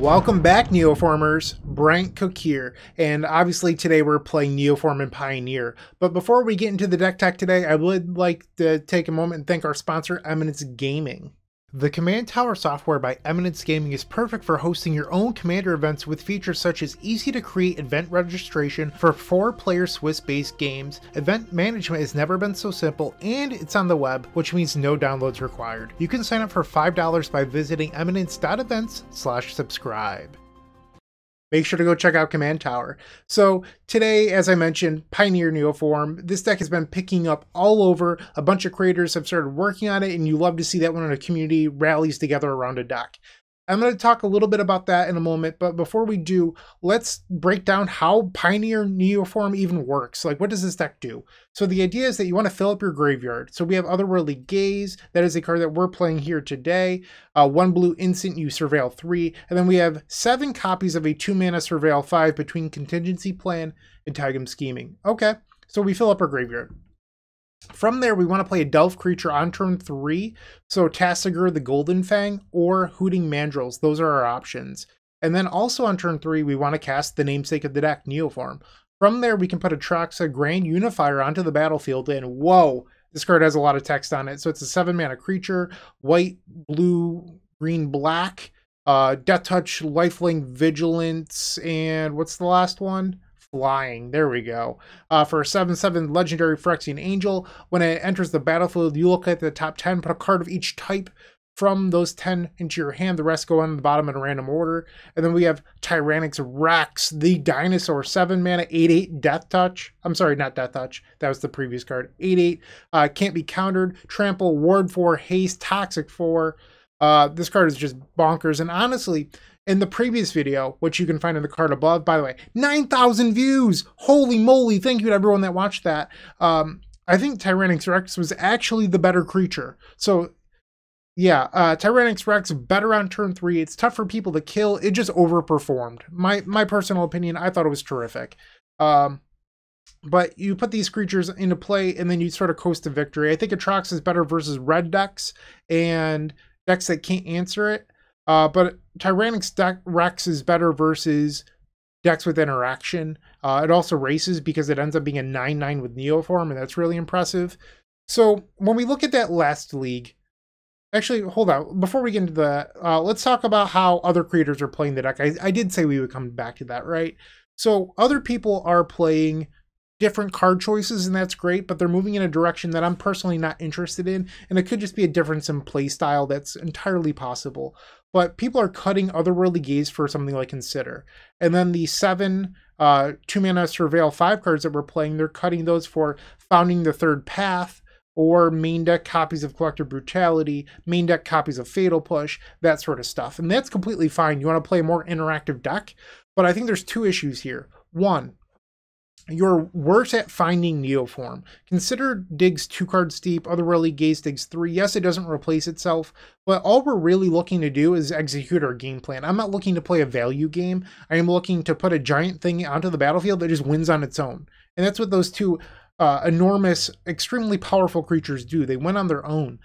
Welcome back, Neoformers. Bryant Cook here, and obviously today we're playing Neoform and Pioneer. But before we get into the deck tech today, I would like to take a moment and thank our sponsor, Eminence Gaming. The Command Tower software by Eminence Gaming is perfect for hosting your own Commander events with features such as easy to create event registration for four player Swiss based games. Event management has never been so simple, and it's on the web, which means no downloads required. You can sign up for $5 by visiting eminence.events/subscribe make sure to go check out Command Tower. So today, as I mentioned, Pioneer Neoform, this deck has been picking up all over. A bunch of creators have started working on it, and you love to see that when a community rallies together around a deck. I'm going to talk a little bit about that in a moment, but before we do, let's break down how Pioneer Neoform even works. Like, what does this deck do? So the idea is that you want to fill up your graveyard. So we have Otherworldly Gaze, that is a card that we're playing here today. Uh, one blue instant, you Surveil 3, and then we have seven copies of a two mana Surveil 5 between Contingency Plan and Taigam Scheming. Okay, so we fill up our graveyard. From there, we want to play a Delve creature on turn three. So Tasigur the Golden Fang or Hooting Mandrills. Those are our options. And then also on turn three, we want to cast the namesake of the deck, Neoform. From there, we can put Atraxa Grand Unifier onto the battlefield, and whoa, this card has a lot of text on it. So it's a seven mana creature, white, blue, green, black, uh, Death Touch, Lifelink, Vigilance, and what's the last one? Flying. There we go. Uh, for a 7 7 legendary Phyrexian Angel, when it enters the battlefield, you look at the top 10, put a card of each type from those 10 into your hand. The rest go on the bottom in a random order. And then we have Tyrranax Rex, the dinosaur, 7 mana, 8 8 Death Touch. I'm sorry, not Death Touch. That was the previous card. 8 8. Uh, can't be countered. Trample, Ward 4, Haste, Toxic 4. Uh, this card is just bonkers. And honestly, in the previous video, which you can find in the card above. By the way, 9,000 views! Holy moly! Thank you to everyone that watched that. Um, I think Tyrranax Rex was actually the better creature. So, yeah, uh, Tyrranax Rex better on turn three. It's tough for people to kill. It just overperformed. My my personal opinion, I thought it was terrific. Um, but you put these creatures into play and then you sort of coast to victory. I think Atrox is better versus red decks and decks that can't answer it. Uh, but Tyrranax deck Rex is better versus decks with interaction. Uh, it also races because it ends up being a 9 9 with Neoform, and that's really impressive. So when we look at that last league, actually, hold on. Before we get into that, uh, let's talk about how other creators are playing the deck. I, I did say we would come back to that, right? So other people are playing different card choices and that's great but they're moving in a direction that i'm personally not interested in and it could just be a difference in play style that's entirely possible but people are cutting otherworldly gaze for something like consider and then the seven uh two mana surveil five cards that we're playing they're cutting those for founding the third path or main deck copies of Collective Brutality, main deck copies of Fatal Push, that sort of stuff. And that's completely fine. You want to play a more interactive deck, but I think there's two issues here. One, you're worse at finding Neoform. Consider Digs two cards deep, Otherworldly Gaze Digs three. Yes, it doesn't replace itself, but all we're really looking to do is execute our game plan. I'm not looking to play a value game. I am looking to put a giant thing onto the battlefield that just wins on its own. And that's what those two uh, enormous, extremely powerful creatures do. They win on their own.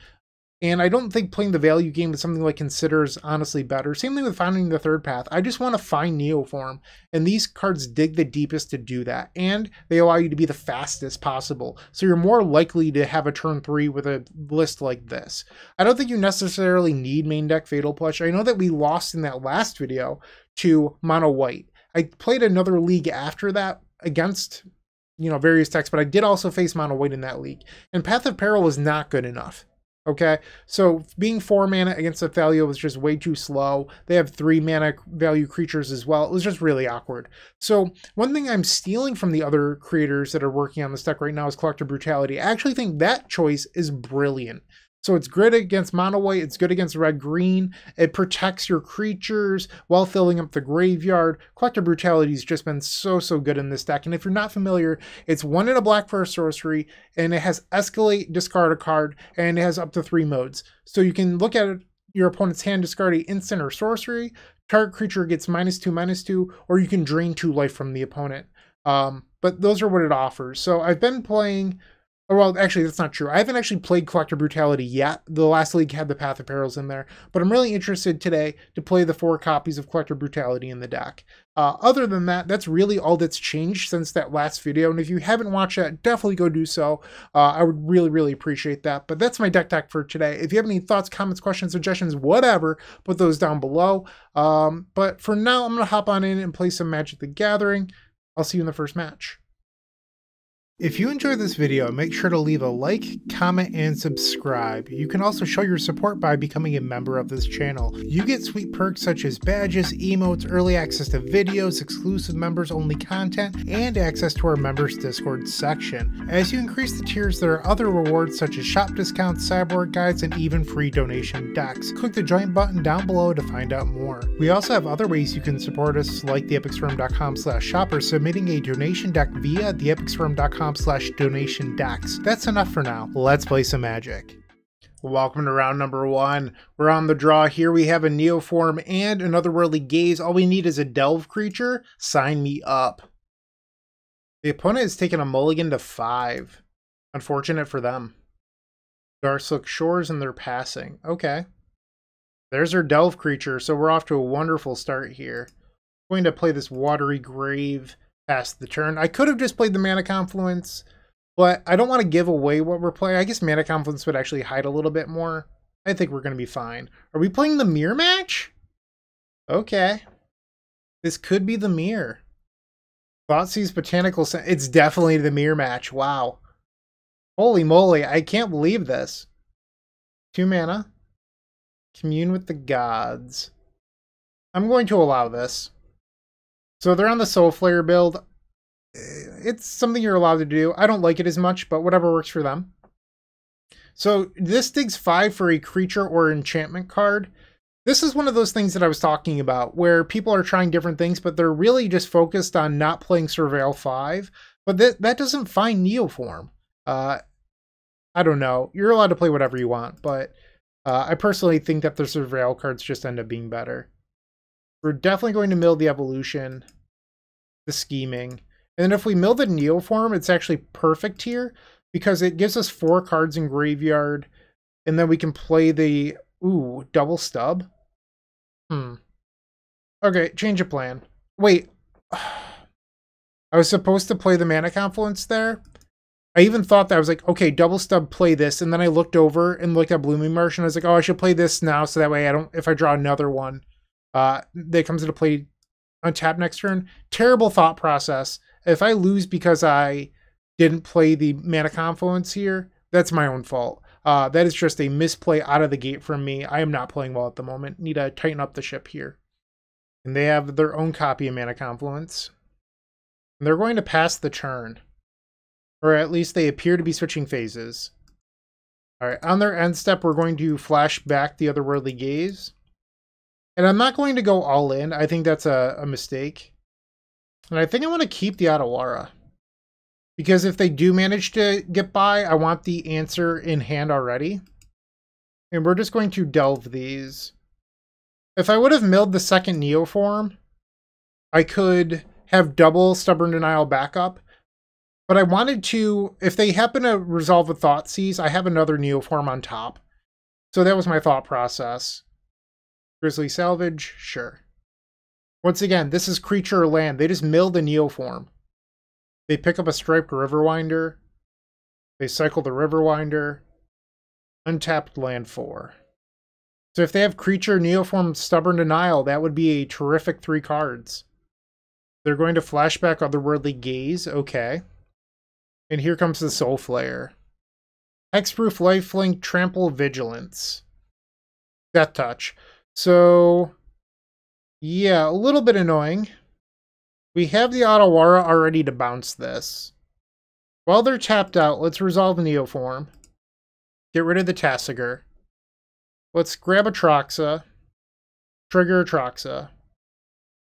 And I don't think playing the value game with something like Consider is honestly better. Same thing with finding the third path. I just want to find Neoform, and these cards dig the deepest to do that. And they allow you to be the fastest possible. So you're more likely to have a turn three with a list like this. I don't think you necessarily need main deck Fatal Push. I know that we lost in that last video to Mono White. I played another league after that against you know various decks, but I did also face Mono White in that league. And Path of Peril was not good enough. Okay, so being four mana against a Thalia was just way too slow. They have three mana value creatures as well. It was just really awkward. So one thing I'm stealing from the other creators that are working on this deck right now is Collective Brutality. I actually think that choice is brilliant. So it's good against mono white, it's good against red green. It protects your creatures while filling up the graveyard. Collective Brutality has just been so, so good in this deck. And if you're not familiar, it's one in a black for a sorcery, and it has escalate, discard a card, and it has up to three modes. So you can look at your opponent's hand, discard a instant or sorcery. Target creature gets minus two, minus two, or you can drain two life from the opponent. Um, but those are what it offers. So I've been playing Oh, well, actually, that's not true. I haven't actually played Collective Brutality yet. The last league had the Path of Perils in there, but I'm really interested today to play the four copies of Collective Brutality in the deck. Uh, other than that, that's really all that's changed since that last video, and if you haven't watched that, definitely go do so. Uh, I would really, really appreciate that. But that's my deck deck for today. If you have any thoughts, comments, questions, suggestions, whatever, put those down below. Um, but for now, I'm going to hop on in and play some Magic the Gathering. I'll see you in the first match. If you enjoyed this video, make sure to leave a like, comment, and subscribe. You can also show your support by becoming a member of this channel. You get sweet perks such as badges, emotes, early access to videos, exclusive members only content, and access to our members Discord section. As you increase the tiers, there are other rewards such as shop discounts, cyborg guides, and even free donation decks. Click the join button down below to find out more. We also have other ways you can support us like theepicstorm.com slash shopper submitting a donation deck via theepicstorm.com slash donation decks. That's enough for now. Let's play some magic. Welcome to round number one. We're on the draw here. We have a Neoform and an Otherworldly Gaze. All we need is a Delve creature. Sign me up. The opponent is taking a mulligan to five. Unfortunate for them. Darkslick Shores and they're passing. Okay. There's our Delve creature, so we're off to a wonderful start here. going to play this Watery Grave past the turn. I could have just played the Mana Confluence, but I don't want to give away what we're playing. I guess Mana Confluence would actually hide a little bit more. I think we're going to be fine. Are we playing the Mirror match? Okay. This could be the Mirror. Thoughtseize Botanical... It's definitely the Mirror match. Wow. Holy moly, I can't believe this. Two mana. Commune with the gods. I'm going to allow this. So they're on the Soulflayer build. It's something you're allowed to do. I don't like it as much, but whatever works for them. So this digs five for a creature or enchantment card. This is one of those things that I was talking about where people are trying different things, but they're really just focused on not playing Surveil 5. But that, that doesn't find Neoform. Uh, I don't know. You're allowed to play whatever you want, but uh, I personally think that the Surveil cards just end up being better. We're definitely going to mill the evolution the scheming. And then if we mill the Neoform, it's actually perfect here because it gives us four cards in graveyard and then we can play the, ooh, double stub? Hmm. Okay, change of plan. Wait. I was supposed to play the Mana Confluence there? I even thought that I was like, okay, double stub, play this, and then I looked over and looked at Blooming Marsh, and I was like, oh, I should play this now, so that way I don't, if I draw another one, uh, that comes into play untap next turn. Terrible thought process. If I lose because I didn't play the mana confluence here, that's my own fault. Uh, that is just a misplay out of the gate from me. I am not playing well at the moment. Need to tighten up the ship here. And they have their own copy of Mana Confluence. And they're going to pass the turn. Or at least they appear to be switching phases. Alright, on their end step, we're going to flash back the Otherworldly Gaze. And I'm not going to go all in. I think that's a, a mistake. And I think I want to keep the Otawara. Because if they do manage to get by, I want the answer in hand already. And we're just going to delve these. If I would have milled the second Neoform, I could have double Stubborn Denial backup. But I wanted to, if they happen to resolve a Thought Thoughtseize, I have another Neoform on top. So that was my thought process. Grisly Salvage, sure. Once again, this is creature or land. They just mill the Neoform. They pick up a striped Riverwinder. They cycle the Riverwinder. Untapped land 4. So if they have creature, Neoform, Stubborn Denial, that would be a terrific three cards. They're going to flashback Otherworldly Gaze, okay. And here comes the Soulflayer. Hexproof Lifelink, Trample Vigilance. Death Touch. So, yeah, a little bit annoying. We have the Otawara already to bounce this. While they're tapped out, let's resolve Neoform. Get rid of the Tasigur. Let's grab Atraxa. Trigger Atraxa.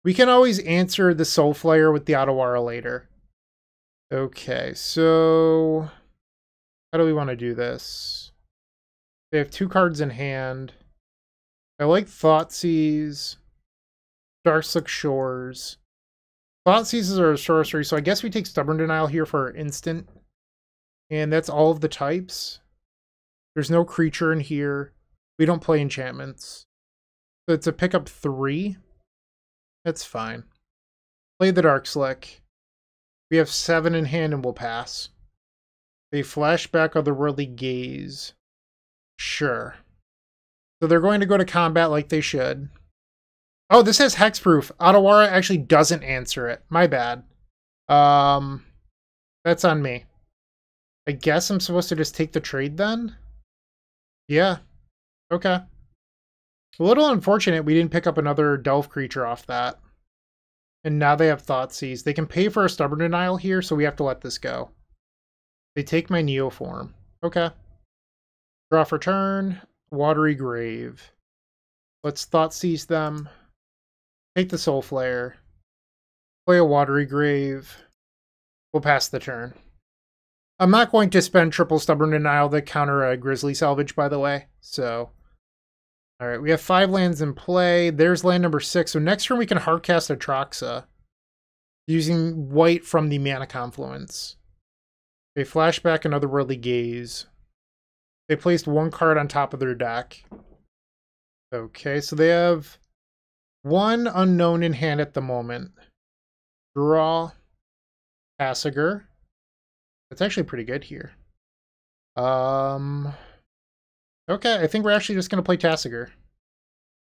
We can always answer the Soulflayer with the Otawara later. Okay, so... How do we want to do this? They have two cards in hand. I like Thoughtseize, Darkslick Shores. Thoughtseizes are a sorcery, so I guess we take Stubborn Denial here for an instant. And that's all of the types. There's no creature in here. We don't play enchantments. So it's a pickup three. That's fine. Play the Dark Slick. We have seven in hand and we'll pass. They flashback otherworldly gaze. Sure. So they're going to go to combat like they should. Oh, this has hexproof. Otawara actually doesn't answer it. My bad. Um, that's on me. I guess I'm supposed to just take the trade then? Yeah. Okay. A little unfortunate we didn't pick up another Delve creature off that. And now they have Thoughtseize. They can pay for a Stubborn Denial here, so we have to let this go. They take my Neoform. Okay. Draw for turn. Watery Grave. Let's Thought Seize them. Take the Soulflayer. Play a Watery Grave. We'll pass the turn. I'm not going to spend triple Stubborn Denial to counter a Grisly Salvage, by the way. So, all right, we have five lands in play. There's land number six. So next turn we can hardcast Atraxa using white from the Mana Confluence. They flashback another Worldly Gaze. They placed one card on top of their deck. Okay, so they have one unknown in hand at the moment. Draw. Tasigur. That's actually pretty good here. Um, okay, I think we're actually just going to play Tasigur. I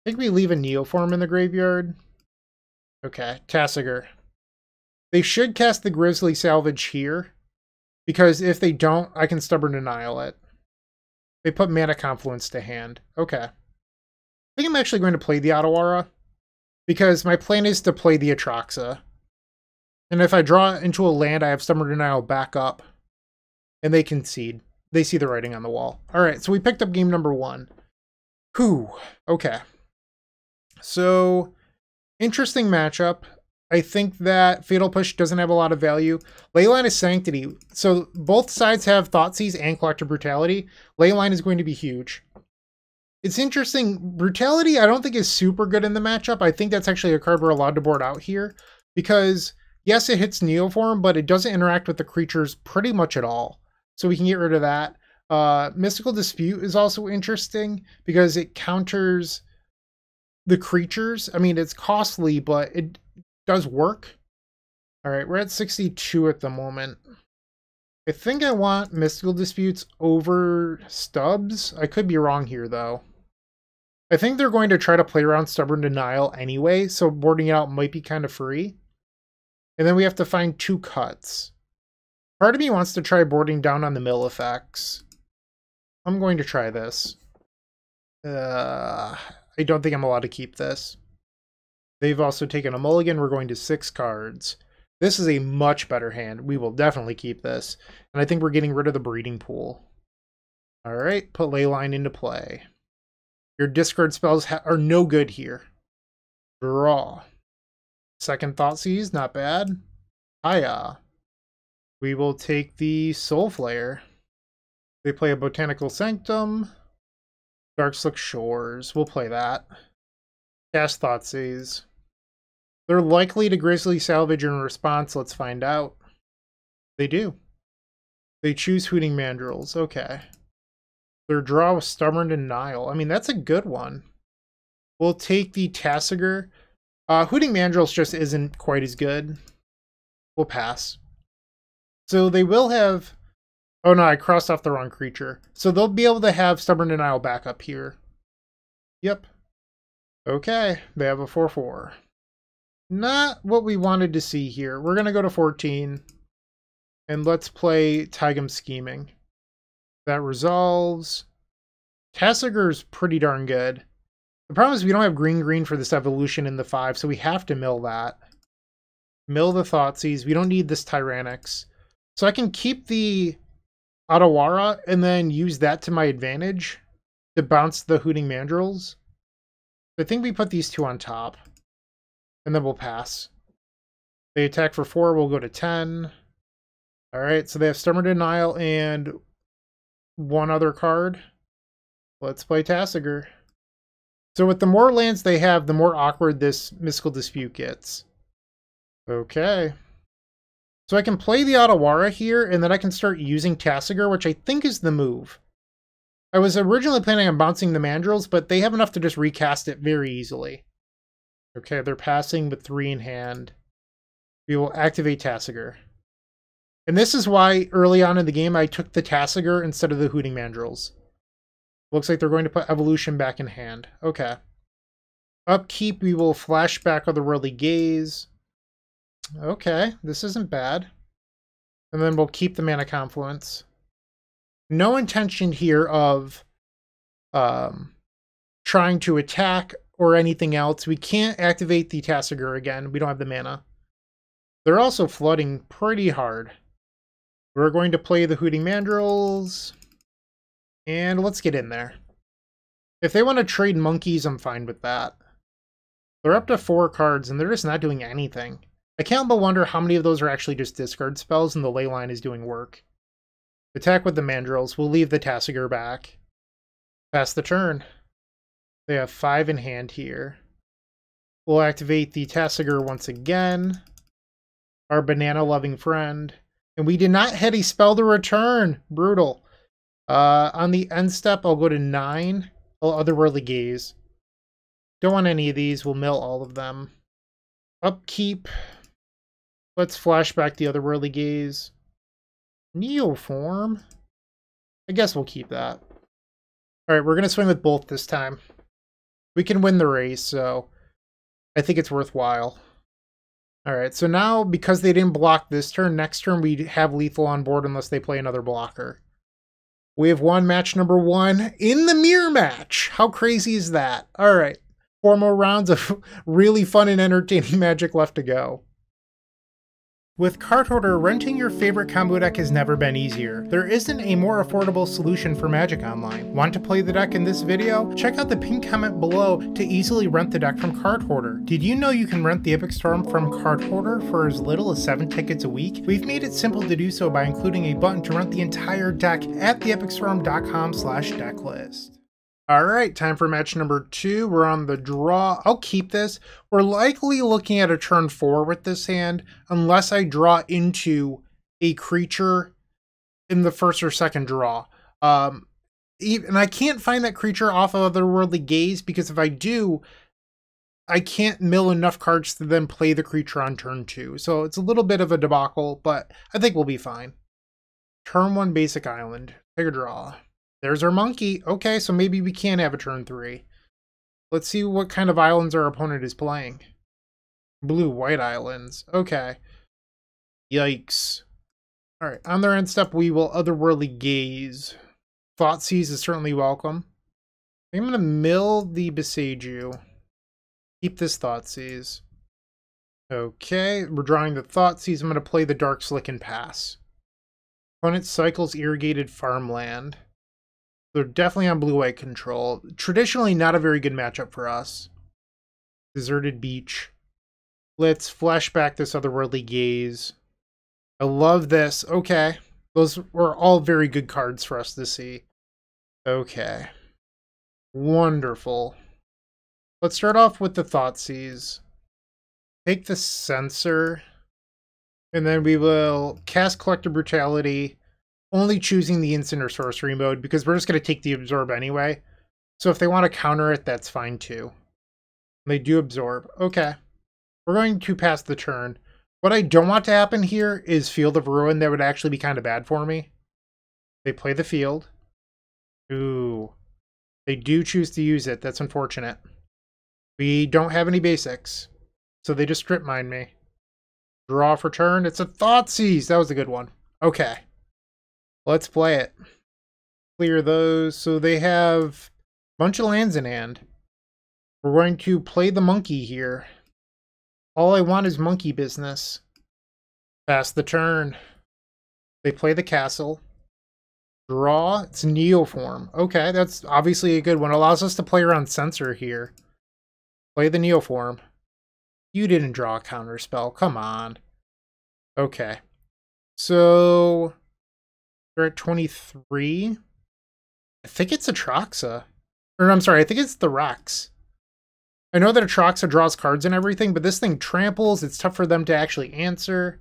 think we leave a Neoform in the graveyard. Okay, Tasigur. They should cast the Grisly Salvage here, because if they don't, I can Stubborn Denial it. They put Mana Confluence to hand. Okay. I think I'm actually going to play the Otawara, because my plan is to play the Atraxa. And if I draw into a land, I have Stubborn Denial back up. And they concede. They see the writing on the wall. Alright, so we picked up game number one. Whew. Okay. So, interesting matchup. I think that Fatal Push doesn't have a lot of value. Leyline of Sanctity. So both sides have Thoughtseize and Collective Brutality. Leyline is going to be huge. It's interesting. Brutality, I don't think is super good in the matchup. I think that's actually a card we're allowed to board out here because Yes, it hits Neoform, but it doesn't interact with the creatures pretty much at all. So we can get rid of that. Uh, Mystical Dispute is also interesting because it counters the creatures. I mean, it's costly, but it does work. All right, we're at 62 at the moment. I think I want Mystical Disputes over Stubs. I could be wrong here, though. I think they're going to try to play around Stubborn Denial anyway, so boarding it out might be kind of free. And then we have to find two cuts. Part of me wants to try boarding down on the mill effects. I'm going to try this. Uh, I don't think I'm allowed to keep this. They've also taken a mulligan. We're going to six cards. This is a much better hand. We will definitely keep this. And I think we're getting rid of the breeding pool. All right, put Leyline into play. Your discard spells are no good here. Draw. Second Thoughtseize, not bad. Hiya. We will take the Soulflayer. They play a Botanical Sanctum. Darkslick Shores. We'll play that. Cast Thoughtseize. They're likely to Grisly Salvage in response. Let's find out. They do. They choose Hooting Mandrills. Okay. Their draw was Stubborn Denial. I mean, that's a good one. We'll take the Tasigur. Uh, Hooting Mandrills just isn't quite as good. We'll pass. So they will have... Oh no, I crossed off the wrong creature. So they'll be able to have Stubborn Denial back up here. Yep. Okay, they have a 4-4. Not what we wanted to see here. We're going to go to 14. And let's play Taigam Scheming. That resolves. Tasigur's pretty darn good. The problem is we don't have green green for this evolution in the 5, so we have to mill that. Mill the Thoughtseize. We don't need this Tyrranax. So I can keep the Otawara and then use that to my advantage to bounce the Hooting Mandrills. I think we put these two on top. And then we'll pass. They attack for 4, we'll go to 10. Alright, so they have Stubborn Denial and one other card. Let's play Tasigur. So with the more lands they have, the more awkward this mystical dispute gets. Okay. So I can play the Otawara here, and then I can start using Tasigur, which I think is the move. I was originally planning on bouncing the Mandrills, but they have enough to just recast it very easily. Okay, they're passing with three in hand. We will activate Tasigur. And this is why early on in the game I took the Tasigur instead of the Hooting Mandrills. Looks like they're going to put Evolution back in hand. Okay. Upkeep, we will flashback Otherworldly Gaze. Okay, this isn't bad. And then we'll keep the Mana Confluence. No intention here of um, trying to attack or anything else. We can't activate the Tasigur again. We don't have the mana. They're also flooding pretty hard. We're going to play the Hooting Mandrills. And let's get in there. If they want to trade monkeys, I'm fine with that. They're up to four cards, and they're just not doing anything. I can't but wonder how many of those are actually just discard spells and the ley line is doing work. Attack with the Mandrills. We'll leave the Tasigur back. Pass the turn. They have five in hand here. We'll activate the Tasigur once again. Our banana-loving friend. And we did not a spell to return. Brutal. Uh, on the end step, I'll go to 9. I'll Otherworldly Gaze. Don't want any of these. We'll mill all of them. Upkeep. Let's flashback the Otherworldly Gaze. Neoform? I guess we'll keep that. Alright, we're going to swing with both this time. We can win the race, so I think it's worthwhile. Alright, so now, because they didn't block this turn, next turn we have lethal on board unless they play another blocker. We have won match number one in the mirror match. How crazy is that? Alright, four more rounds of really fun and entertaining magic left to go. With Cardhoarder, renting your favorite combo deck has never been easier. There isn't a more affordable solution for Magic Online. Want to play the deck in this video? Check out the pinned comment below to easily rent the deck from Cardhoarder. Did you know you can rent the Epic Storm from Cardhoarder for as little as 7 tickets a week? We've made it simple to do so by including a button to rent the entire deck at theepicstorm.com slash decklist. All right, time for match number two. We're on the draw. I'll keep this. We're likely looking at a turn four with this hand, unless I draw into a creature in the first or second draw. Um, and I can't find that creature off of Otherworldly Gaze, because if I do, I can't mill enough cards to then play the creature on turn two. So it's a little bit of a debacle, but I think we'll be fine. Turn one basic island. Take a draw. There's our monkey. Okay, so maybe we can have a turn three. Let's see what kind of islands our opponent is playing. Blue, white islands. Okay. Yikes. Alright, on their end step, we will otherworldly gaze. Thought Thoughtseize is certainly welcome. I'm going to mill the Boseiju. Keep this Thought Thoughtseize. Okay, we're drawing the Thought Thoughtseize. I'm going to play the Dark Slick and pass. Opponent cycles irrigated farmland. They're definitely on blue-white control. Traditionally not a very good matchup for us. Deserted Beach. Let's flashback this otherworldly gaze. I love this. Okay. Those were all very good cards for us to see. Okay. Wonderful. Let's start off with the Thoughtseize. Take the Censor. And then we will cast Collective Brutality only choosing the instant or sorcery mode because we're just going to take the absorb anyway. So if they want to counter it, that's fine too. They do absorb. Okay. We're going to pass the turn. What I don't want to happen here is Field of Ruin. That would actually be kind of bad for me. They play the field. Ooh. They do choose to use it. That's unfortunate. We don't have any basics. So they just strip mine me. Draw for turn. It's a Thoughtseize. That was a good one. Okay. Let's play it. Clear those. So they have a bunch of lands in hand. We're going to play the monkey here. All I want is monkey business. Pass the turn. They play the castle. Draw. It's Neoform. Okay, that's obviously a good one. Allows us to play around Censor here. Play the Neoform. You didn't draw a counterspell. Come on. Okay. So they're at 23. I think it's Atraxa. Or I'm sorry, I think it's the Rex. I know that Atraxa draws cards and everything, but this thing tramples. It's tough for them to actually answer.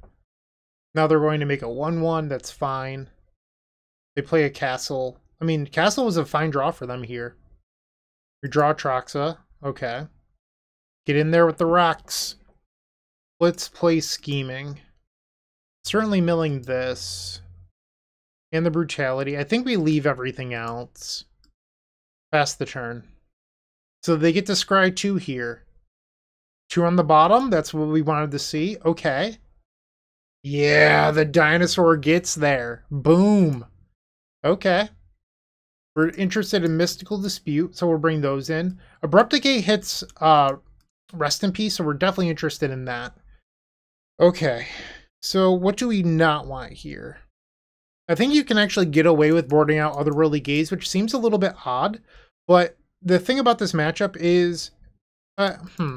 Now they're going to make a 1-1. That's fine. They play a castle. I mean, castle was a fine draw for them here. We draw Troxa. Okay. Get in there with the rocks. Let's play scheming. Certainly milling this. And the brutality. I think we leave everything else. Pass the turn. So they get to scry two here. Two on the bottom. That's what we wanted to see. Okay. Yeah, the dinosaur gets there. Boom. Okay. We're interested in Mystical Dispute, so we'll bring those in. Abrupt Decay hits uh, Rest in Peace, so we're definitely interested in that. Okay. So what do we not want here? I think you can actually get away with boarding out other Otherworldly Gaze, which seems a little bit odd. But the thing about this matchup is, uh, hmm,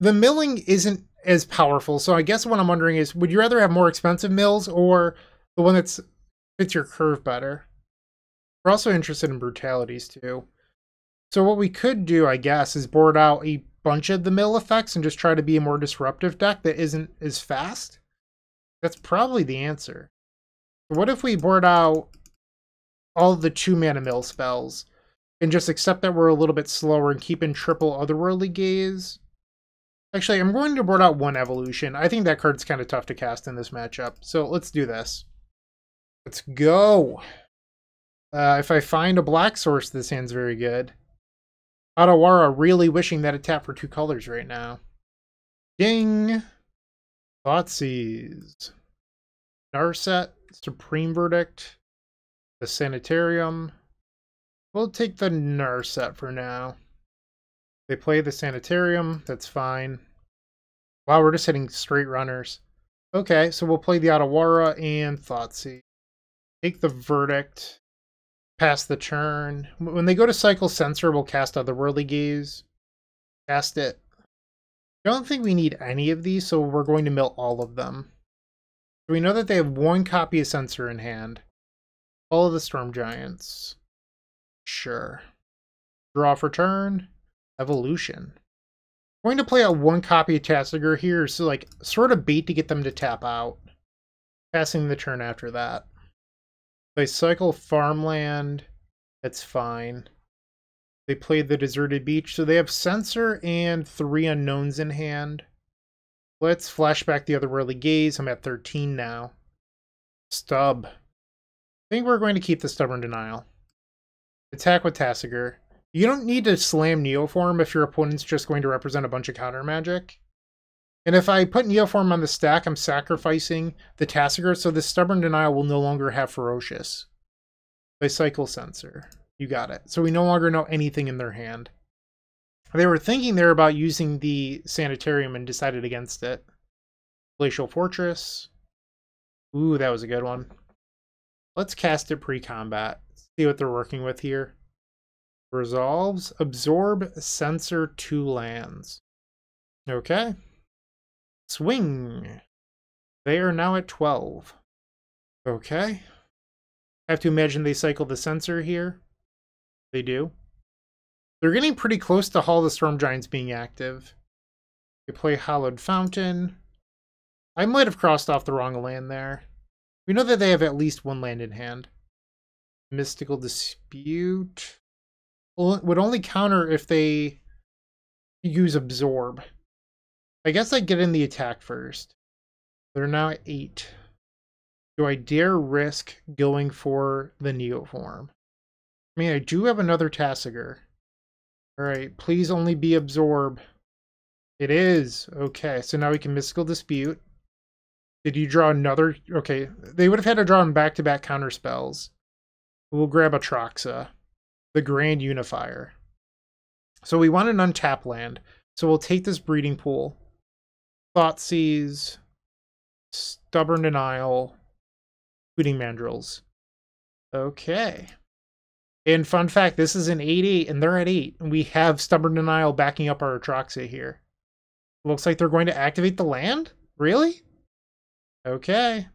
the milling isn't as powerful. So I guess what I'm wondering is, would you rather have more expensive mills or the one that's fits your curve better? We're also interested in brutalities too. So what we could do, I guess, is board out a bunch of the mill effects and just try to be a more disruptive deck that isn't as fast. That's probably the answer. What if we board out all the two mana mill spells and just accept that we're a little bit slower and keep in triple otherworldly gaze? Actually, I'm going to board out one evolution. I think that card's kind of tough to cast in this matchup. So let's do this. Let's go. Uh, if I find a black source, this hand's very good. Otawara really wishing that it tapped for two colors right now. Ding! Thoughtseize. Narset, Supreme Verdict, the Sanitarium. We'll take the Narset for now. They play the Sanitarium, that's fine. Wow, we're just hitting straight runners. Okay, so we'll play the Otawara and Thoughtseize. Take the Verdict. Pass the turn. When they go to Cycle Censor, we'll cast Otherworldly Gaze. Cast it. I don't think we need any of these, so we're going to mill all of them. We know that they have one copy of Censor in hand. All of the Storm Giants. Sure. Draw for turn. Evolution. I'm going to play out one copy of Tasigur here, so like sort of bait to get them to tap out. Passing the turn after that. They cycle farmland. That's fine. They play the deserted beach, so they have Censor and three unknowns in hand. Let's flashback the otherworldly gaze. I'm at 13 now. Stub. I think we're going to keep the stubborn denial. Attack with Tasigur. You don't need to slam Neoform if your opponent's just going to represent a bunch of counter magic. And if I put Neoform on the stack, I'm sacrificing the Tasigur, so the Stubborn Denial will no longer have Ferocious. By Cycle Censor. You got it. So we no longer know anything in their hand. They were thinking there about using the Sanitarium and decided against it. Glacial Fortress. Ooh, that was a good one. Let's cast it pre-combat. See what they're working with here. Resolves. Absorb Censor two lands. Okay. Swing. They are now at 12. Okay. I have to imagine they cycle the Censor here. They do. They're getting pretty close to Hall the Storm Giants being active. They play Hallowed Fountain. I might have crossed off the wrong land there. We know that they have at least one land in hand. Mystical Dispute would only counter if they use absorb. I guess I get in the attack first. They're now at eight. Do I dare risk going for the Neoform? I mean, I do have another Tasigur. Alright, please only be absorb. It is. Okay, so now we can Mystical Dispute. Did you draw another? Okay, they would have had to draw them back-to-back -back counter spells. We'll grab Atraxa the Grand Unifier. So we want an untap land. So we'll take this breeding pool. Thought Thoughtseize, Stubborn Denial, Hooting Mandrills. Okay. And fun fact, this is an 8-8 and they're at 8. And we have Stubborn Denial backing up our Atraxa here. Looks like they're going to activate the land? Really? Okay.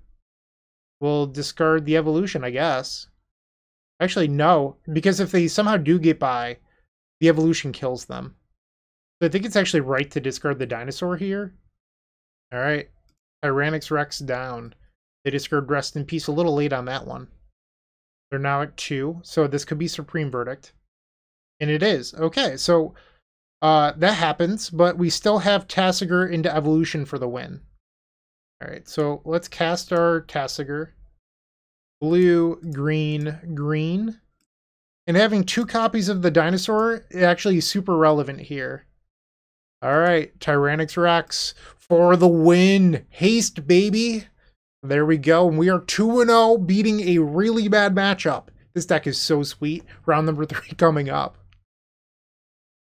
We'll discard the evolution, I guess. Actually, no, because if they somehow do get by, the evolution kills them. So I think it's actually right to discard the dinosaur here. All right. Tyrranax Rex down. They discard Rest in Peace a little late on that one. They're now at two, so this could be Supreme Verdict. And it is. Okay, so uh, that happens, but we still have Tasigur into Evolution for the win. All right, so let's cast our Tasigur. Blue, green, green. And having two copies of the dinosaur actually super relevant here. All right, Tyrranax Rex for the win. Haste, baby. There we go. And we are 2-0, beating a really bad matchup. This deck is so sweet. Round number three coming up.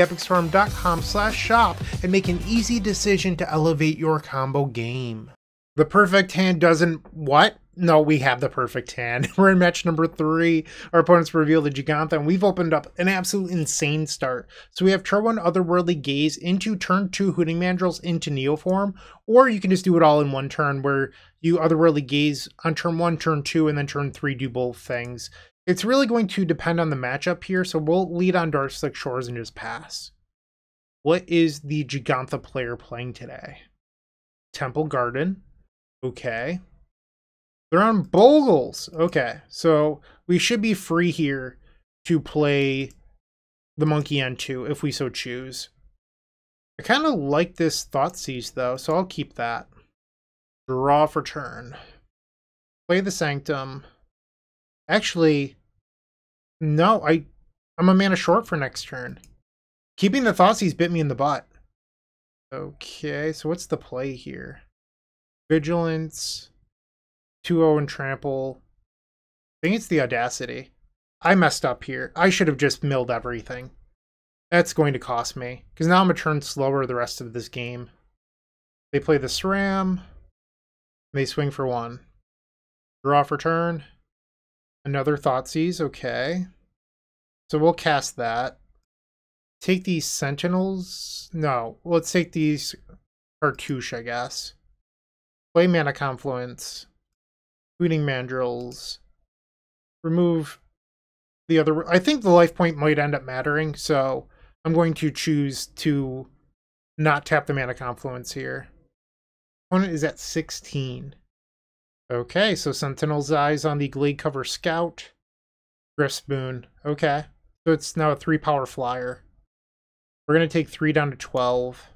theepicstorm.com slash shop and make an easy decision to elevate your combo game. The perfect hand doesn't what? No, we have the perfect hand. We're in match number three. Our opponents reveal the Jegantha, and we've opened up an absolute insane start. So we have turn one Otherworldly Gaze into turn two Hooting Mandrills into Neoform, or you can just do it all in one turn where you Otherworldly Gaze on turn one, turn two, and then turn three do both things. It's really going to depend on the matchup here, so we'll lead on Darkslick Shores and just pass. What is the Jegantha player playing today? Temple Garden. Okay. They're on Bogles. Okay, so we should be free here to play the Monkey N2 if we so choose. I kind of like this Thought Thoughtseize though, so I'll keep that. Draw for turn. Play the Sanctum. Actually, no, I, I'm a mana short for next turn. Keeping the Thoughtseize bit me in the butt. Okay, so what's the play here? Vigilance, 2-0 and Trample. I think it's the Audacity. I messed up here. I should have just milled everything. That's going to cost me, because now I'm a turn slower the rest of this game. They play the SRAM. They swing for one. Draw for turn. Another Thoughtseize, okay. So we'll cast that. Take these Sentinels. No, let's take these Cartouche, I guess. Play Mana Confluence. Hooting Mandrills. Remove the other... I think the life point might end up mattering, so I'm going to choose to not tap the Mana Confluence here. Opponent is at 16. Okay, so Sentinel's Eyes on the Gladecover Scout. Spoon. Okay. So it's now a three power flyer. We're going to take three down to 12.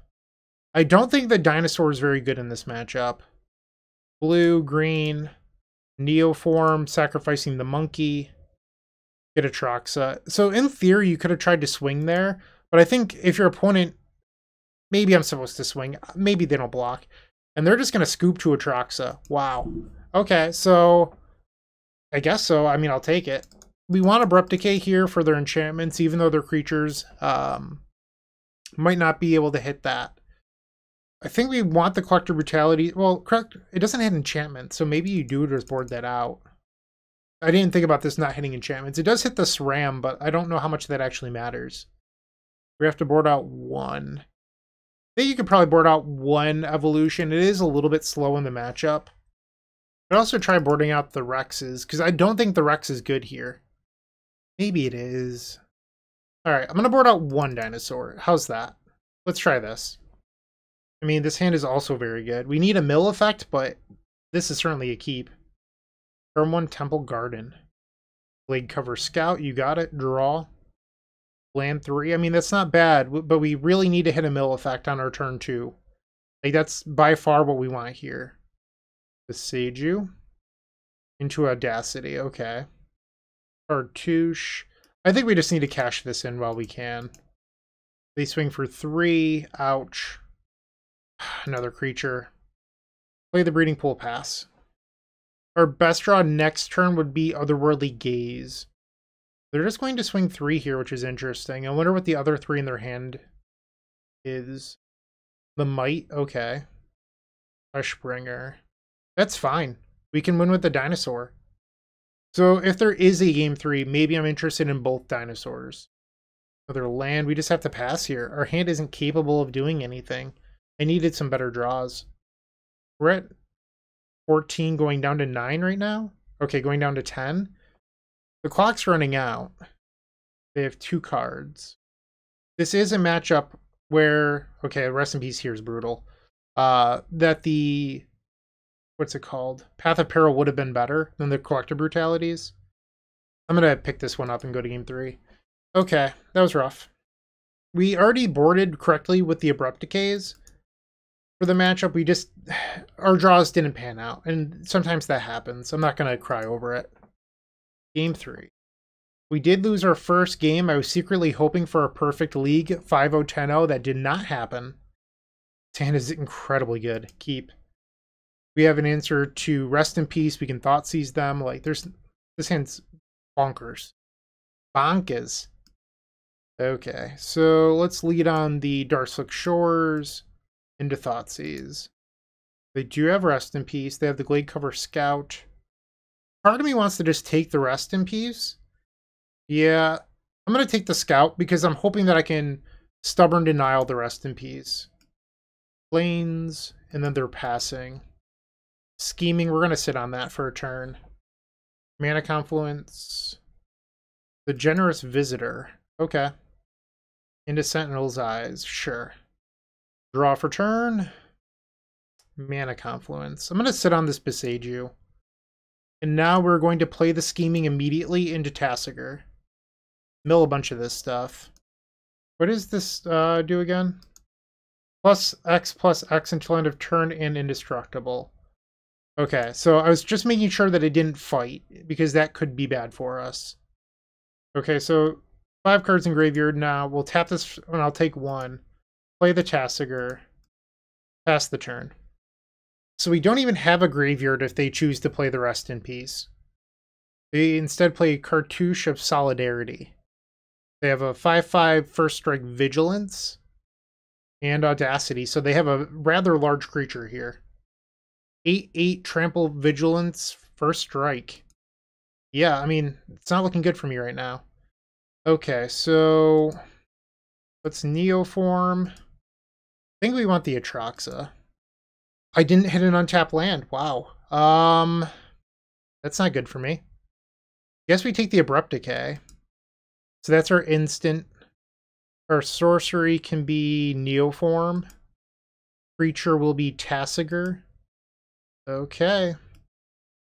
I don't think the dinosaur is very good in this matchup. Blue, green, Neoform, sacrificing the monkey. Get Atraxa. So in theory, you could have tried to swing there. But I think if your opponent... Maybe I'm supposed to swing. Maybe they don't block. And they're just going to scoop to Atraxa. Wow. Okay, so I guess so. I mean, I'll take it. We want Abrupt Decay here for their enchantments, even though their creatures um, might not be able to hit that. I think we want the Collective Brutality. Well, correct. It doesn't hit enchantments, so maybe you do just board that out. I didn't think about this not hitting enchantments. It does hit the SRAM, but I don't know how much that actually matters. We have to board out one. I think you could probably board out one evolution. It is a little bit slow in the matchup. But also try boarding out the Rexes, because I don't think the Rex is good here. Maybe it is. Alright, I'm going to board out one dinosaur. How's that? Let's try this. I mean, this hand is also very good. We need a mill effect, but this is certainly a keep. Turn 1 Temple Garden. Gladecover Scout, you got it. Draw. Land 3. I mean, that's not bad, but we really need to hit a mill effect on our turn 2. Like, that's by far what we want here the you into Audacity. Okay. Cartouche. I think we just need to cash this in while we can. They swing for three. Ouch. Another creature. Play the Breeding Pool pass. Our best draw next turn would be Otherworldly Gaze. They're just going to swing three here, which is interesting. I wonder what the other three in their hand is. The Might? Okay. Hushbringer. That's fine. We can win with the dinosaur. So if there is a game three, maybe I'm interested in both dinosaurs. Other land, we just have to pass here. Our hand isn't capable of doing anything. I needed some better draws. We're at 14 going down to 9 right now. Okay, going down to 10. The clock's running out. They have two cards. This is a matchup where, okay, rest in peace here is brutal. Uh, that the, what's it called? Path of Peril would have been better than the Collective Brutalities. I'm going to pick this one up and go to game three. Okay, that was rough. We already boarded correctly with the Abrupt Decays. For the matchup, we just, our draws didn't pan out. And sometimes that happens. I'm not going to cry over it. Game three. We did lose our first game. I was secretly hoping for a perfect league 5-0-10-0. That did not happen. Tan is incredibly good. Keep. We have an answer to rest in peace. We can Thoughtseize them. Like there's this hand's bonkers. Bonkers. Okay, so let's lead on the Darkslick Shores into Thoughtseize. They do have Rest in Peace. They have the Gladecover Scout. Part of me wants to just take the Rest in Peace yeah, I'm going to take the Scout because I'm hoping that I can Stubborn Denial the rest in peace. Plains, and then they're passing. Scheming, we're going to sit on that for a turn. Mana Confluence. The Generous Visitor. Okay. Into Sentinel's Eyes. Sure. Draw for turn. Mana Confluence. I'm going to sit on this Boseiju. And now we're going to play the Scheming immediately into Tasigur mill a bunch of this stuff. What does this uh, do again? Plus X plus X until end of turn and indestructible. Okay, so I was just making sure that it didn't fight, because that could be bad for us. Okay, so five cards in graveyard now. We'll tap this, and I'll take one. Play the Tasigur. Pass the turn. So we don't even have a graveyard if they choose to play the rest in peace. They instead play Cartouche of Solidarity. They have a 5-5 first strike vigilance and audacity, so they have a rather large creature here. 8-8 trample vigilance first strike. Yeah, I mean, it's not looking good for me right now. Okay, so let's neoform. I think we want the Atraxa. I didn't hit an untapped land. Wow. Um, that's not good for me. Guess we take the Abrupt Decay. So that's our instant. Our sorcery can be Neoform. Creature will be Tasigur. Okay.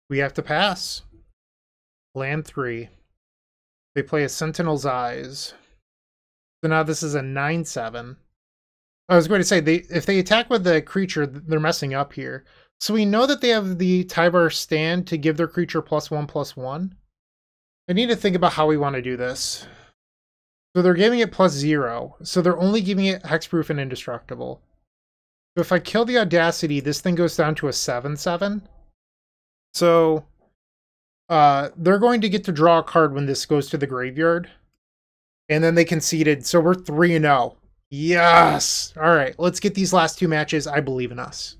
We have to pass. Land 3. They play a Sentinel's Eyes. So now this is a 9-7. I was going to say, they if they attack with the creature, they're messing up here. So we know that they have the Tyvar stand to give their creature plus one, plus one. I need to think about how we want to do this. So they're giving it plus zero. So they're only giving it hexproof and indestructible. So if I kill the Audacity, this thing goes down to a 7-7. So uh, they're going to get to draw a card when this goes to the graveyard. And then they conceded. So we're 3-0. Yes! All right, let's get these last two matches. I believe in us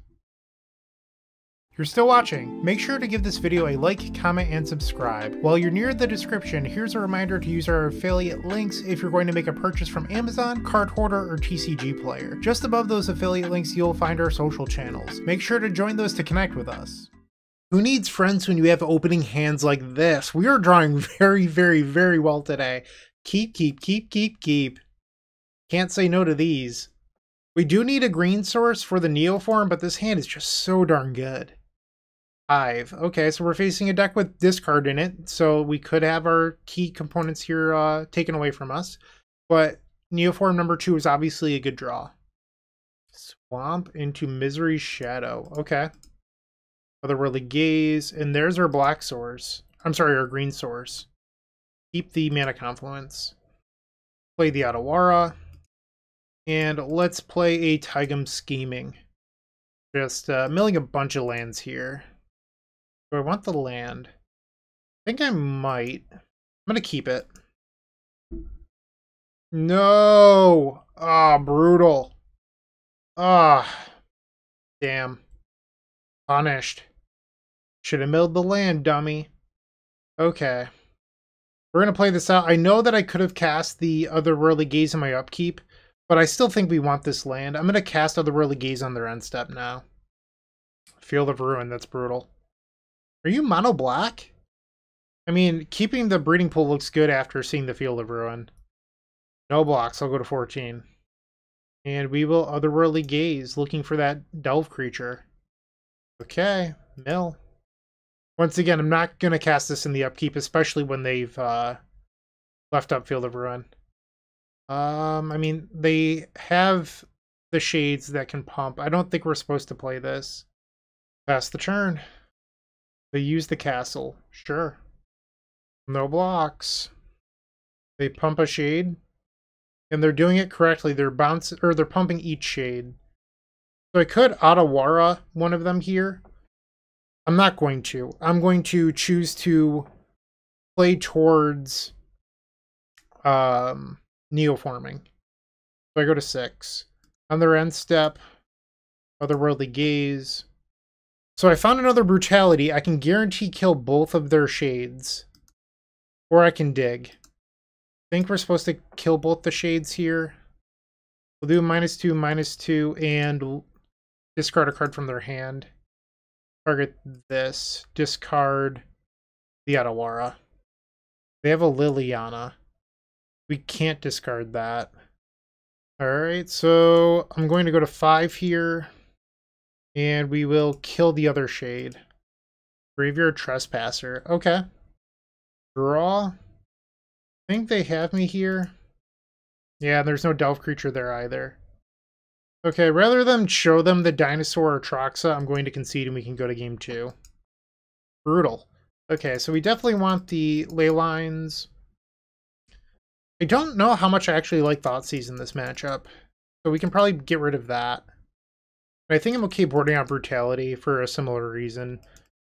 you're still watching, make sure to give this video a like, comment, and subscribe. While you're near the description, here's a reminder to use our affiliate links if you're going to make a purchase from Amazon, Cardhoarder, or TCG Player. Just above those affiliate links, you'll find our social channels. Make sure to join those to connect with us. Who needs friends when you have opening hands like this? We are drawing very, very, very well today. Keep, keep, keep, keep, keep. Can't say no to these. We do need a green source for the Neoform, but this hand is just so darn good. Five. Okay, so we're facing a deck with discard in it, so we could have our key components here uh, taken away from us. But Neoform number two is obviously a good draw. Swamp into Misery Shadow. Okay. Otherworldly Gaze, and there's our black source. I'm sorry, our green source. Keep the Mana Confluence. Play the Otawara. And let's play a Taigam Scheming. Just uh, milling a bunch of lands here. I want the land? I think I might. I'm gonna keep it. No! Ah, oh, brutal. Ah, oh, damn. Punished. Should have milled the land, dummy. Okay. We're going to play this out. I know that I could have cast the Otherworldly Gaze in my upkeep, but I still think we want this land. I'm going to cast Otherworldly Gaze on their end step now. Field of Ruin, that's brutal. Are you mono black? I mean, keeping the breeding pool looks good after seeing the Field of Ruin. No blocks, I'll go to 14. And we will Otherworldly Gaze, looking for that Delve creature. Okay, mill. Once again, I'm not going to cast this in the upkeep, especially when they've uh, left up Field of Ruin. Um, I mean, they have the shades that can pump. I don't think we're supposed to play this. Pass the turn. They use the castle. Sure. No blocks. They pump a shade. And they're doing it correctly. They're bouncing or they're pumping each shade. So I could Otawara one of them here. I'm not going to. I'm going to choose to play towards um, neoforming. So I go to six. On their end step, otherworldly gaze. So I found another brutality. I can guarantee kill both of their shades. Or I can dig. I think we're supposed to kill both the shades here. We'll do minus two, minus two, and discard a card from their hand. Target this. Discard the Otawara. They have a Liliana. We can't discard that. Alright, so I'm going to go to 5 here. And we will kill the other shade. Graveyard Trespasser. Okay. Draw. I think they have me here. Yeah, there's no Delve creature there either. Okay, rather than show them the dinosaur or Atraxa, I'm going to concede and we can go to game two. Brutal. Okay, so we definitely want the Leylines. I don't know how much I actually like Thoughtseize in this matchup, so we can probably get rid of that. But I think I'm okay boarding out Brutality for a similar reason.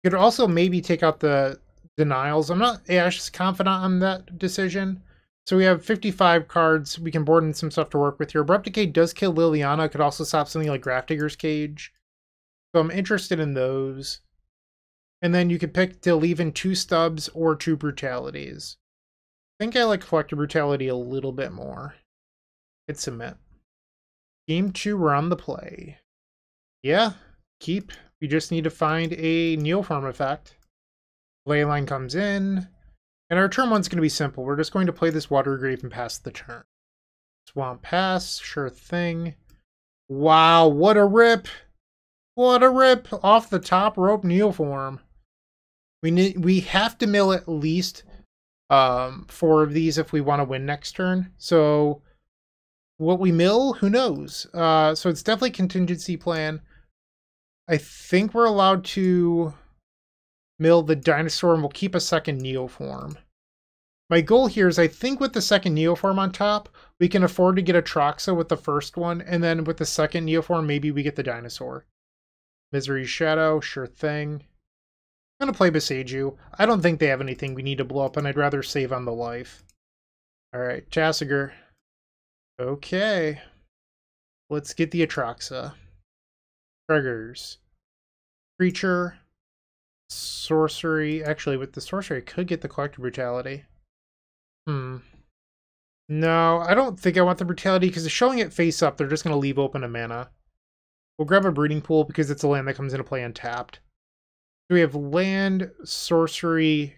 You could also maybe take out the denials. I'm not as confident on that decision. So we have 55 cards. We can board in some stuff to work with here. Abrupt Decay does kill Liliana. Could also stop something like Grafdigger's Cage. So I'm interested in those. And then you could pick to leave in two stubs or two brutalities. I think I like Collective Brutality a little bit more. Hit submit. Game two, we're on the play. Yeah, keep. We just need to find a Neoform effect. Leyline comes in. And our turn one's going to be simple. We're just going to play this Watery Grave and pass the turn. Swamp pass, sure thing. Wow, what a rip! What a rip! Off the top rope Neoform. We need we have to mill at least um, four of these if we want to win next turn. So what we mill, who knows? Uh, so it's definitely contingency plan. I think we're allowed to mill the dinosaur and we'll keep a second neoform. My goal here is I think with the second neoform on top, we can afford to get a Troxa with the first one, and then with the second neoform, maybe we get the dinosaur. Misery Shadow, sure thing. I'm to play Boseiju. I don't think they have anything we need to blow up, and I'd rather save on the life. Alright, Tasigur. Okay. Let's get the Atraxa. Triggers. Creature sorcery. Actually, with the sorcery, I could get the collective brutality. Hmm. No, I don't think I want the brutality because they're showing it face up, they're just going to leave open a mana. We'll grab a breeding pool because it's a land that comes into play untapped. So we have land, sorcery,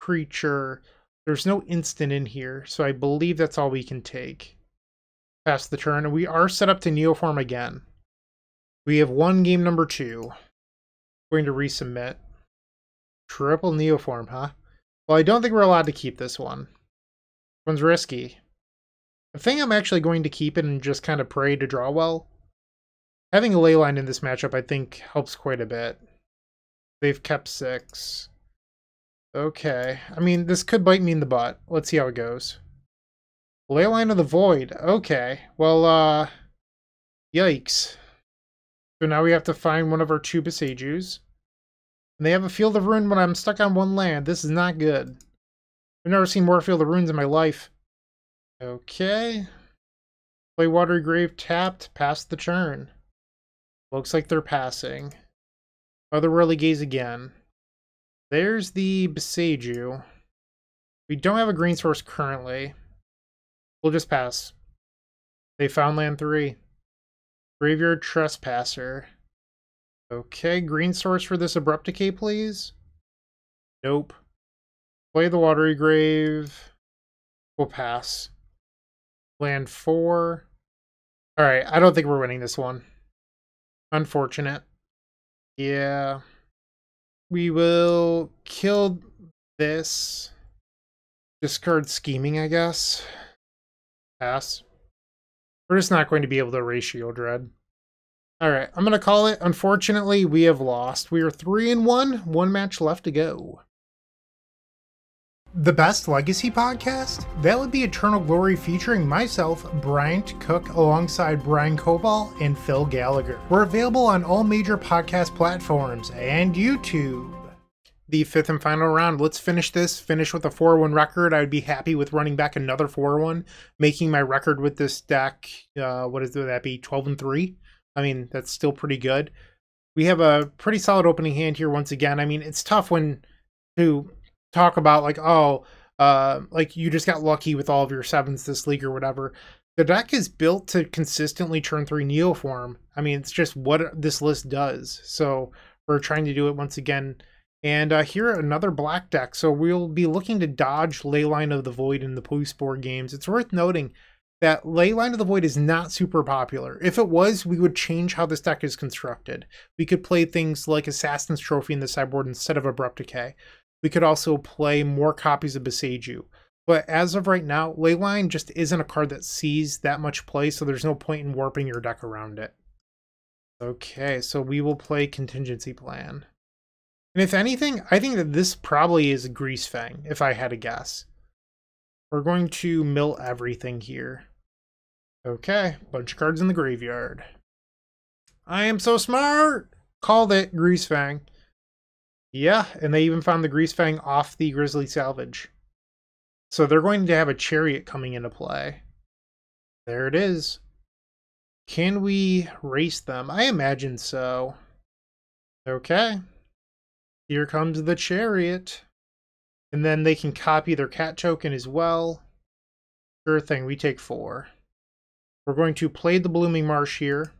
creature. There's no instant in here, so I believe that's all we can take. Pass the turn, and we are set up to Neoform again. We have won game number two. Going to resubmit. Triple Neoform, huh? Well, I don't think we're allowed to keep this one. This one's risky. I think I'm actually going to keep it and just kind of pray to draw well. Having a leyline in this matchup, I think, helps quite a bit. They've kept six. Okay. I mean, this could bite me in the butt. Let's see how it goes. Leyline of the Void. Okay. Well, uh... Yikes. So now we have to find one of our two Boseijus. And they have a Field of Ruin when I'm stuck on one land. This is not good. I've never seen more Field of Ruins in my life. Okay. Play Watery Grave tapped, pass the churn. Looks like they're passing. Otherworldly Gaze again. There's the Boseiju. We don't have a green source currently. We'll just pass. They found land 3. Graveyard Trespasser. Okay, green source for this Abrupt Decay, please. Nope. Play the Watery Grave. We'll pass. Land 4. Alright, I don't think we're winning this one. Unfortunate. Yeah. We will kill this. Discard scheming, I guess. Pass. We're just not going to be able to ratio dread. All right, I'm going to call it. Unfortunately, we have lost. We are 3 and 1, one match left to go. The Best Legacy podcast? That would be Eternal Glory featuring myself, Bryant Cook, alongside Brian Koval and Phil Gallagher. We're available on all major podcast platforms and YouTube. The fifth and final round. Let's finish this. Finish with a 4 1 record. I would be happy with running back another 4 1, making my record with this deck, uh, what is that be, 12 and 3? I mean, that's still pretty good. We have a pretty solid opening hand here once again. I mean, it's tough when to talk about like, oh, uh, like you just got lucky with all of your sevens this league or whatever. The deck is built to consistently turn three Neoform. I mean, it's just what this list does. So we're trying to do it once again. And uh, here another black deck. So we'll be looking to dodge Leyline of the Void in the post board games. It's worth noting that Leyline of the Void is not super popular. If it was, we would change how this deck is constructed. We could play things like Assassin's Trophy in the sideboard instead of Abrupt Decay. We could also play more copies of Boseiju. But as of right now, Leyline just isn't a card that sees that much play, so there's no point in warping your deck around it. Okay, so we will play Contingency Plan. And if anything, I think that this probably is Greasefang, if I had a guess. We're going to mill everything here. Okay, bunch of cards in the graveyard. I am so smart! Called it, Greasefang. Yeah, and they even found the Greasefang off the Grisly Salvage. So they're going to have a Chariot coming into play. There it is. Can we race them? I imagine so. Okay. Here comes the Chariot. And then they can copy their cat token as well. Sure thing, we take four. We're going to play the Blooming Marsh here.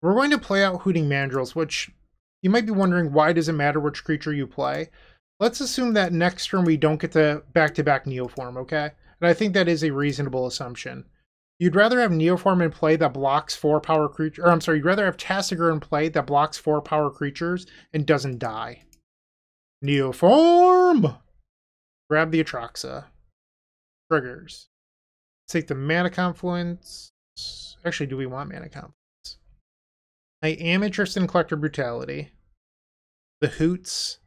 We're going to play out Hooting Mandrills, which you might be wondering why does it matter which creature you play. Let's assume that next turn we don't get the back-to-back Neoform, okay? And I think that is a reasonable assumption. You'd rather have Neoform in play that blocks four power creatures, or I'm sorry, you'd rather have Tasigur in play that blocks four power creatures and doesn't die. Neoform! Grab the Atraxa. Triggers. Take the Mana Confluence. Actually, do we want Mana Confluence? I am interested in Collective Brutality. The Hoots.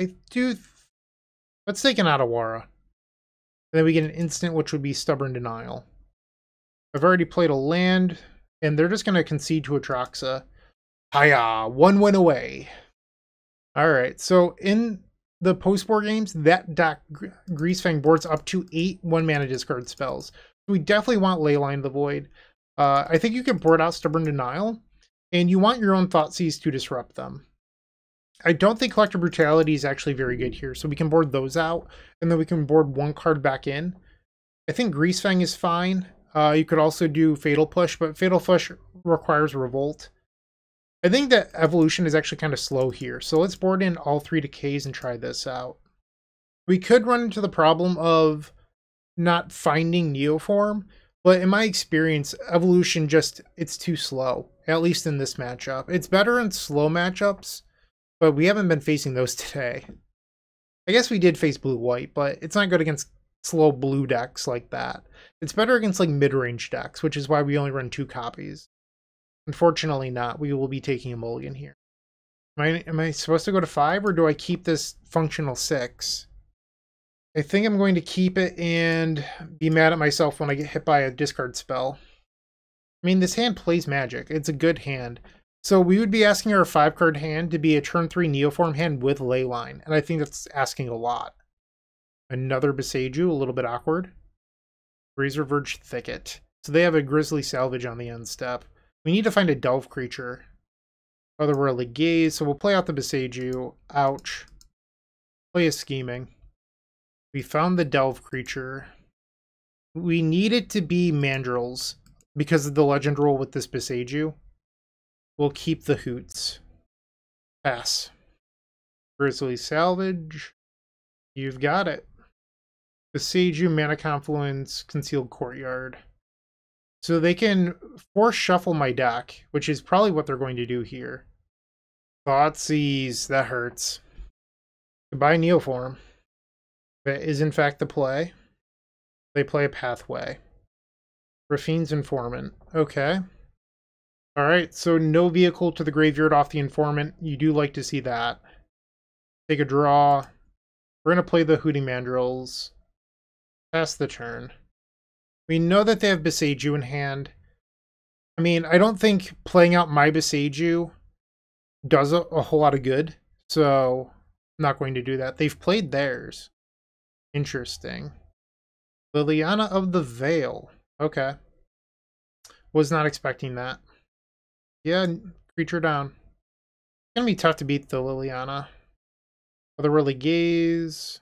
I do... Let's take an Otawara. And then we get an instant, which would be Stubborn Denial. I've already played a land, and they're just going to concede to Atraxa. Hiya! One win away. Alright, so in the post war games, that deck, Greasefang, boards up to eight one mana discard spells. We definitely want Leyline of the Void. Uh, I think you can board out Stubborn Denial, and you want your own Thoughtseize to disrupt them. I don't think Collective Brutality is actually very good here, so we can board those out, and then we can board one card back in. I think Greasefang is fine. Uh, you could also do Fatal Push, but Fatal Push requires Revolt. I think that evolution is actually kind of slow here, so let's board in all three decays and try this out. We could run into the problem of not finding Neoform, but in my experience, evolution just, it's too slow, at least in this matchup. It's better in slow matchups, but we haven't been facing those today. I guess we did face blue-white, but it's not good against slow blue decks like that. It's better against like mid-range decks, which is why we only run two copies. Unfortunately not. We will be taking a mulligan here. Am I, am I supposed to go to 5 or do I keep this functional 6? I think I'm going to keep it and be mad at myself when I get hit by a discard spell. I mean, this hand plays magic. It's a good hand. So we would be asking our 5-card hand to be a turn 3 Neoform hand with Leyline, and I think that's asking a lot. Another Boseiju, a little bit awkward. Razorverge Thicket. So they have a Grisly Salvage on the end step. We need to find a Delve creature. Otherworldly Gaze. So we'll play out the Boseiju. Ouch. Play a Scheming. We found the Delve creature. We need it to be Mandrills because of the legend rule with this Boseiju. We'll keep the Hoots. Pass. Grisly Salvage. You've got it. Boseiju, Mana Confluence, Concealed Courtyard. So they can force shuffle my deck, which is probably what they're going to do here. Thoughtseize, that hurts. Goodbye Neoform. That is in fact the play. They play a pathway. Raffine's Informant. Okay. Alright, so no vehicle to the graveyard off the Informant. You do like to see that. Take a draw. We're going to play the Hooting Mandrills. Pass the turn. We know that they have Boseiju in hand. I mean, I don't think playing out my Boseiju does a, a whole lot of good, so I'm not going to do that. They've played theirs. Interesting. Liliana of the Veil. Okay. Was not expecting that. Yeah, creature down. It's gonna be tough to beat the Liliana. Otherworldly Gaze.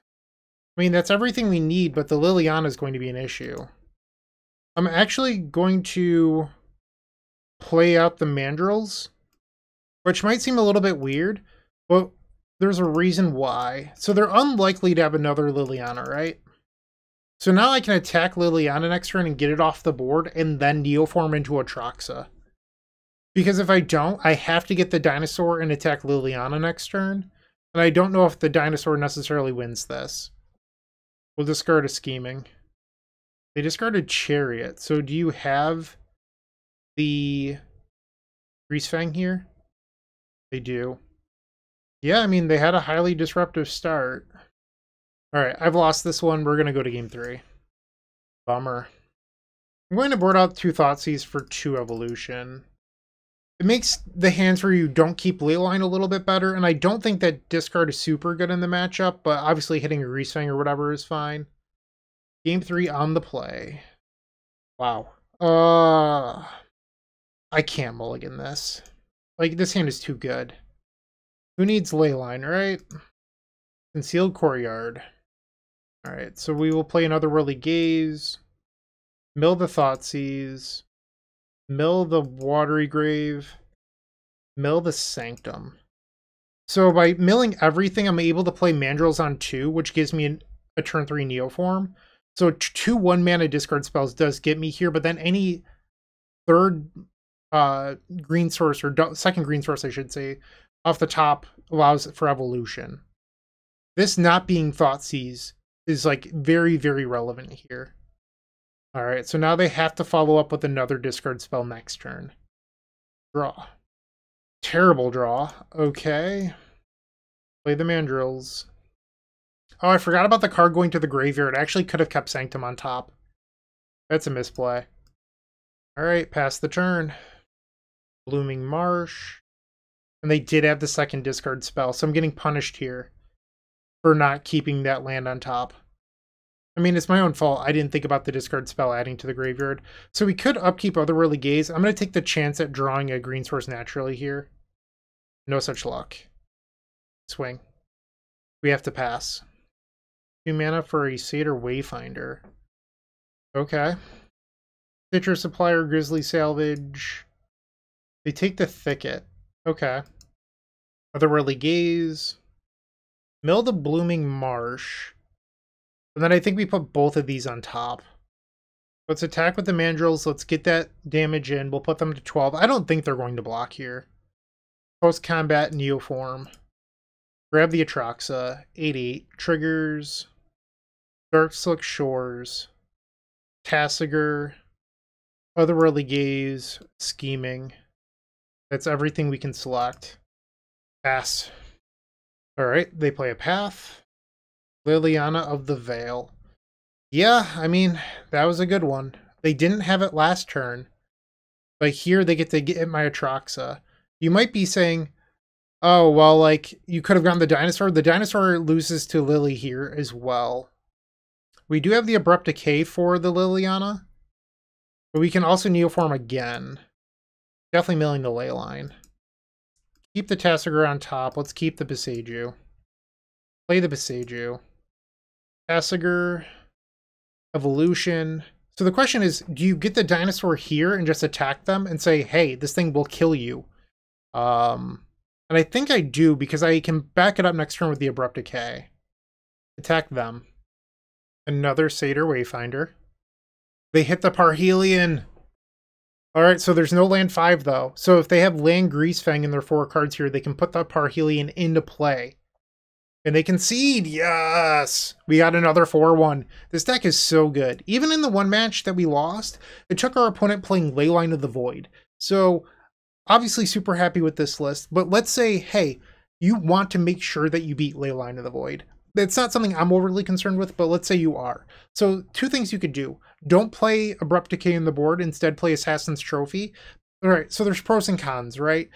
I mean, that's everything we need, but the Liliana is going to be an issue. I'm actually going to play out the Mandrills, which might seem a little bit weird, but there's a reason why. So they're unlikely to have another Liliana, right? So now I can attack Liliana next turn and get it off the board and then Neoform into Atraxa. Because if I don't, I have to get the dinosaur and attack Liliana next turn. And I don't know if the dinosaur necessarily wins this. We'll discard a scheming. They discarded Chariot. So do you have the Greasefang here? They do. Yeah, I mean, they had a highly disruptive start. Alright, I've lost this one. We're going to go to game three. Bummer. I'm going to board out two Thoughtseize for two Evolution. It makes the hands where you don't keep Leyline a little bit better, and I don't think that discard is super good in the matchup, but obviously hitting a Greasefang or whatever is fine. Game three on the play. Wow. Uh, I can't mulligan this. Like, this hand is too good. Who needs Leyline, right? Concealed Courtyard. Alright, so we will play another Worldly Gaze. Mill the Thoughtseize. Mill the Watery Grave. Mill the Sanctum. So by milling everything, I'm able to play Mandrills on two, which gives me an, a turn three Neoform. So two one mana discard spells does get me here, but then any third uh, green source or second green source, I should say, off the top allows for evolution. This not being thought Thoughtseize is like very, very relevant here. All right, so now they have to follow up with another discard spell next turn. Draw. Terrible draw. Okay. Play the mandrills. Oh, I forgot about the card going to the graveyard. I actually could have kept Sanctum on top. That's a misplay. Alright, pass the turn. Blooming Marsh. And they did have the second discard spell, so I'm getting punished here for not keeping that land on top. I mean, it's my own fault. I didn't think about the discard spell adding to the graveyard. So we could upkeep Otherworldly Gaze. I'm going to take the chance at drawing a green source naturally here. No such luck. Swing. We have to pass. Two mana for a Satyr Wayfinder. Okay. Stitcher Supplier, Grisly Salvage. They take the Thicket. Okay. Otherworldly Gaze. Mill the Blooming Marsh. And then I think we put both of these on top. Let's attack with the Mandrills. Let's get that damage in. We'll put them to 12. I don't think they're going to block here. Post-combat Neoform. Grab the Atraxa. 8-8. Triggers. Darkslick Shores, Tasigur, Otherworldly Gaze, Scheming. That's everything we can select. Pass. Alright, they play a path. Liliana of the Veil. Yeah, I mean, that was a good one. They didn't have it last turn, but here they get to get my Atraxa. You might be saying, oh, well, like, you could have gone the dinosaur. The dinosaur loses to Lily here as well. We do have the Abrupt Decay for the Liliana, but we can also Neoform again. Definitely milling the Leyline. Keep the Tasigur on top. Let's keep the Boseiju. Play the Boseiju. Tasigur. Evolution. So the question is, do you get the dinosaur here and just attack them and say, hey, this thing will kill you? Um, and I think I do because I can back it up next turn with the Abrupt Decay. Attack them. Another Satyr Wayfinder. They hit the Parhelion. Alright, so there's no land 5 though. So if they have land Greasefang in their four cards here, they can put the Parhelion into play. And they concede. Yes. We got another 4-1. This deck is so good. Even in the one match that we lost, it took our opponent playing Leyline of the Void. So obviously super happy with this list. But let's say, hey, you want to make sure that you beat Leyline of the Void. It's not something I'm overly concerned with, but let's say you are. So two things you could do. Don't play Abrupt Decay in the board. Instead, play Assassin's Trophy. All right, so there's pros and cons, right?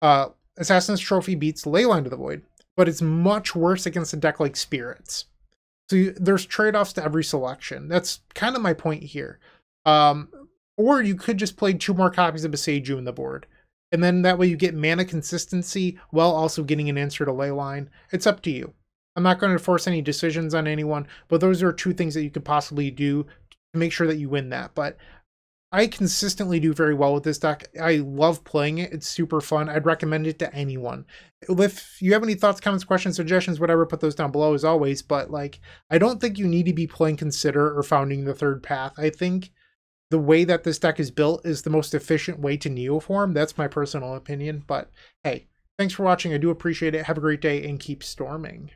Uh, Assassin's Trophy beats Leyline to the Void but it's much worse against a deck like Spirits. So you, there's trade-offs to every selection. That's kind of my point here. Um, or you could just play two more copies of Boseiju in the board. And then that way you get mana consistency while also getting an answer to Leyline. It's up to you. I'm not going to force any decisions on anyone, but those are two things that you could possibly do to make sure that you win that. But I consistently do very well with this deck. I love playing it. It's super fun. I'd recommend it to anyone. If you have any thoughts, comments, questions, suggestions, whatever, put those down below as always. But like, I don't think you need to be playing Consider or Founding the Third Path. I think the way that this deck is built is the most efficient way to Neoform. That's my personal opinion. But hey, thanks for watching. I do appreciate it. Have a great day and keep storming.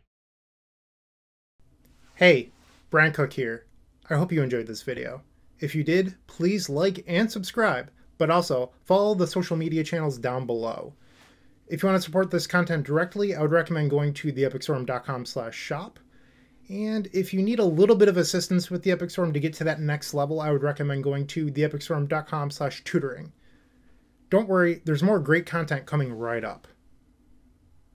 Hey, Bryant Cook here. I hope you enjoyed this video. If you did, please like and subscribe, but also follow the social media channels down below. If you want to support this content directly, I would recommend going to theepicstorm.com slash shop. And if you need a little bit of assistance with the Epic Storm to get to that next level, I would recommend going to theepicstorm.com slash tutoring. Don't worry, there's more great content coming right up.